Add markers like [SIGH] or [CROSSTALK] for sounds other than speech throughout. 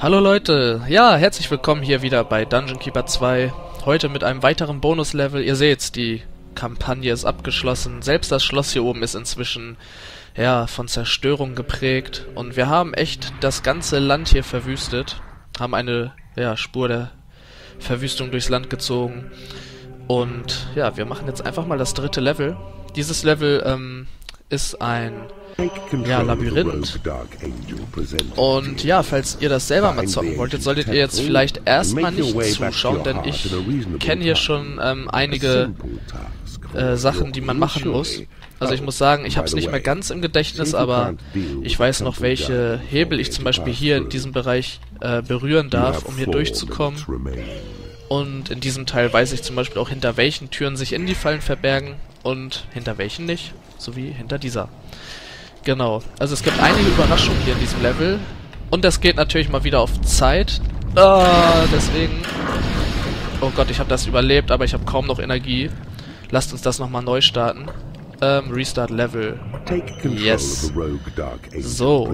Hallo Leute, ja, herzlich willkommen hier wieder bei Dungeon Keeper 2. Heute mit einem weiteren Bonuslevel. Ihr seht's, die Kampagne ist abgeschlossen. Selbst das Schloss hier oben ist inzwischen, ja, von Zerstörung geprägt. Und wir haben echt das ganze Land hier verwüstet. Haben eine, ja, Spur der Verwüstung durchs Land gezogen. Und, ja, wir machen jetzt einfach mal das dritte Level. Dieses Level, ähm, ist ein ja, Labyrinth. Und ja, falls ihr das selber mal zocken wolltet, solltet ihr jetzt vielleicht erstmal nicht zuschauen, denn ich kenne hier schon ähm, einige äh, Sachen, die man machen muss. Also ich muss sagen, ich habe es nicht mehr ganz im Gedächtnis, aber ich weiß noch, welche Hebel ich zum Beispiel hier in diesem Bereich äh, berühren darf, um hier durchzukommen. Und in diesem Teil weiß ich zum Beispiel auch, hinter welchen Türen sich in die Fallen verbergen und hinter welchen nicht, sowie hinter dieser. Genau. Also es gibt einige Überraschungen hier in diesem Level. Und das geht natürlich mal wieder auf Zeit. Ah, deswegen... Oh Gott, ich habe das überlebt, aber ich habe kaum noch Energie. Lasst uns das nochmal neu starten. Ähm, Restart Level. Yes. So.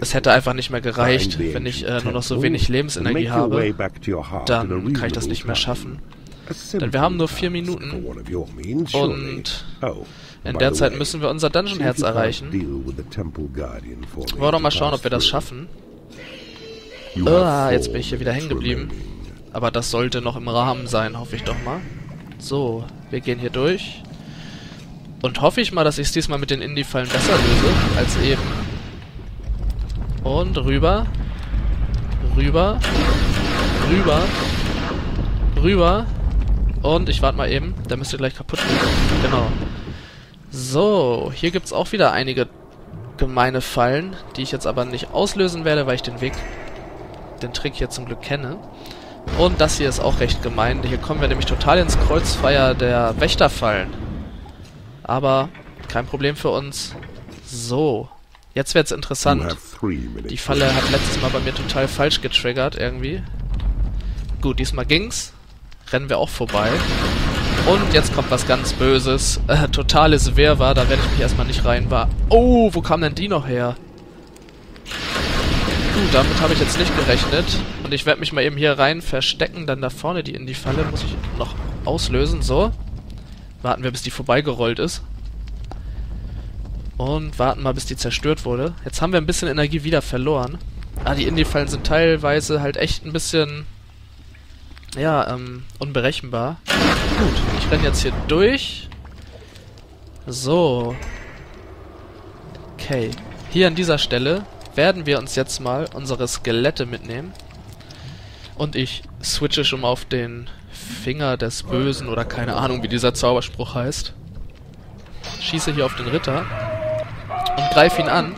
Es hätte einfach nicht mehr gereicht, wenn ich äh, nur noch so wenig Lebensenergie habe. Dann kann ich das nicht mehr schaffen. Denn wir haben nur vier Minuten. Und in der Zeit müssen wir unser Dungeon-Herz erreichen. Wollen wir doch mal schauen, ob wir das schaffen. Ah, jetzt bin ich hier wieder hängen geblieben. Aber das sollte noch im Rahmen sein, hoffe ich doch mal. So, wir gehen hier durch. Und hoffe ich mal, dass ich es diesmal mit den Indie-Fallen besser löse als eben. Und rüber. Rüber. Rüber. Rüber. Und ich warte mal eben. Der müsste gleich kaputt gehen. Genau. So, hier gibt es auch wieder einige gemeine Fallen, die ich jetzt aber nicht auslösen werde, weil ich den Weg, den Trick hier zum Glück kenne. Und das hier ist auch recht gemein. Hier kommen wir nämlich total ins Kreuzfeuer der Wächterfallen. Aber kein Problem für uns. So, jetzt wird's interessant. Die Falle hat letztes Mal bei mir total falsch getriggert irgendwie. Gut, diesmal ging's. Rennen wir auch vorbei. Und jetzt kommt was ganz Böses. Äh, totales Wirrwarr, da werde ich mich erstmal nicht rein war. Oh, wo kam denn die noch her? Gut, damit habe ich jetzt nicht gerechnet. Und ich werde mich mal eben hier rein verstecken. Dann da vorne die in die Falle muss ich noch auslösen. So. Warten wir, bis die vorbeigerollt ist. Und warten mal, bis die zerstört wurde. Jetzt haben wir ein bisschen Energie wieder verloren. Ah, die Indie-Fallen sind teilweise halt echt ein bisschen... Ja, ähm, unberechenbar. Gut, ich renne jetzt hier durch. So. Okay. Hier an dieser Stelle werden wir uns jetzt mal unsere Skelette mitnehmen. Und ich switche schon mal auf den Finger des Bösen oder keine Ahnung, wie dieser Zauberspruch heißt. Schieße hier auf den Ritter und greife ihn an.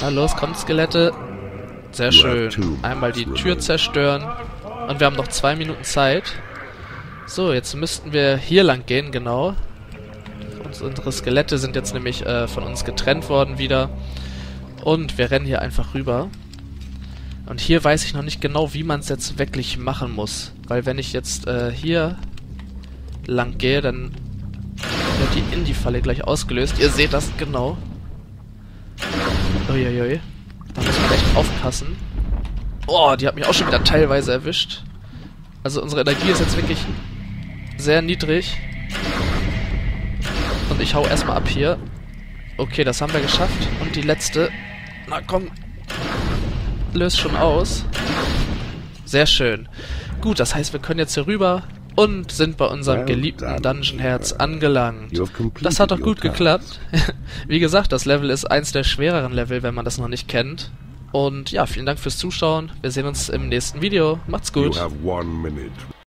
Na los, kommt Skelette. Sehr schön. Einmal die Tür zerstören. Und wir haben noch zwei Minuten Zeit. So, jetzt müssten wir hier lang gehen, genau. Unsere Skelette sind jetzt nämlich äh, von uns getrennt worden wieder. Und wir rennen hier einfach rüber. Und hier weiß ich noch nicht genau, wie man es jetzt wirklich machen muss. Weil wenn ich jetzt äh, hier lang gehe, dann wird die Indie-Falle gleich ausgelöst. Ihr seht das genau. Uiuiui. Da muss man echt aufpassen. Oh, die hat mich auch schon wieder teilweise erwischt. Also unsere Energie ist jetzt wirklich sehr niedrig. Und ich hau erstmal ab hier. Okay, das haben wir geschafft. Und die letzte. Na komm. Löst schon aus. Sehr schön. Gut, das heißt, wir können jetzt hier rüber und sind bei unserem geliebten Dungeon-Herz angelangt. Das hat doch gut geklappt. [LAUGHS] Wie gesagt, das Level ist eins der schwereren Level, wenn man das noch nicht kennt. Und ja, vielen Dank fürs Zuschauen. Wir sehen uns im nächsten Video. Macht's gut.